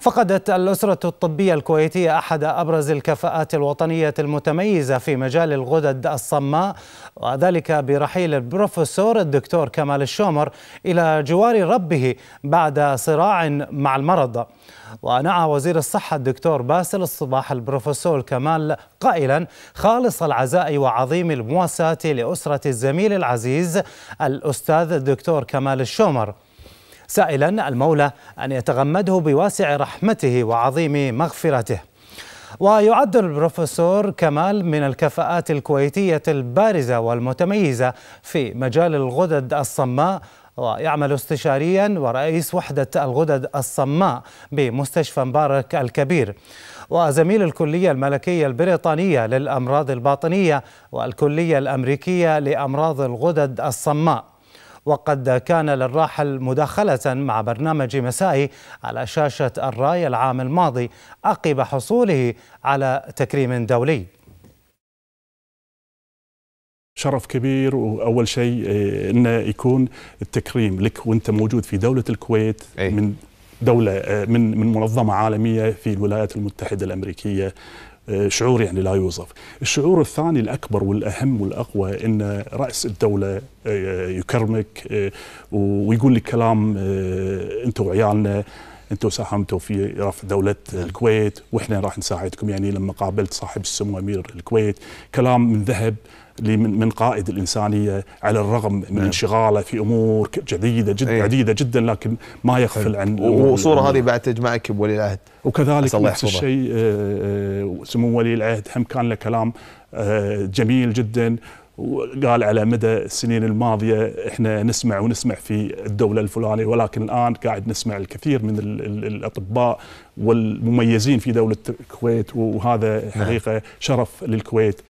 فقدت الأسرة الطبية الكويتية أحد أبرز الكفاءات الوطنية المتميزة في مجال الغدد الصماء وذلك برحيل البروفيسور الدكتور كمال الشومر إلى جوار ربه بعد صراع مع المرض. ونعى وزير الصحة الدكتور باسل الصباح البروفيسور كمال قائلا خالص العزاء وعظيم المواساة لأسرة الزميل العزيز الأستاذ الدكتور كمال الشومر. سائلا المولى أن يتغمده بواسع رحمته وعظيم مغفرته. ويعد البروفيسور كمال من الكفاءات الكويتية البارزة والمتميزة في مجال الغدد الصماء ويعمل استشاريا ورئيس وحدة الغدد الصماء بمستشفى مبارك الكبير. وزميل الكلية الملكية البريطانية للأمراض الباطنية والكلية الأمريكية لأمراض الغدد الصماء. وقد كان للراحل مداخلة مع برنامج مسائي على شاشة الرأي العام الماضي عقب حصوله على تكريم دولي شرف كبير وأول شيء إنه يكون التكريم لك وأنت موجود في دولة الكويت أي. من دولة من من منظمة عالمية في الولايات المتحدة الأمريكية شعور يعني لا يوصف. الشعور الثاني الأكبر والأهم والأقوى أن رأس الدولة يكرمك ويقول لك كلام أنتم وعيالنا أنتم ساهمتوا في رفع دولة الكويت وإحنا راح نساعدكم. يعني لما قابلت صاحب السمو أمير الكويت كلام من ذهب من قائد الإنسانية على الرغم من نعم. انشغاله في أمور جديدة جدا أيه. عديدة جدا لكن ما يغفل عن والصورة هذه بعد تجمعك بولي العهد. وكذلك نفس الشيء سمو ولي العهد هم كان له كلام جميل جدا. وقال على مدى السنين الماضية إحنا نسمع ونسمع في الدولة الفلانية ولكن الآن قاعد نسمع الكثير من الأطباء والمميزين في دولة الكويت وهذا حقيقة شرف للكويت.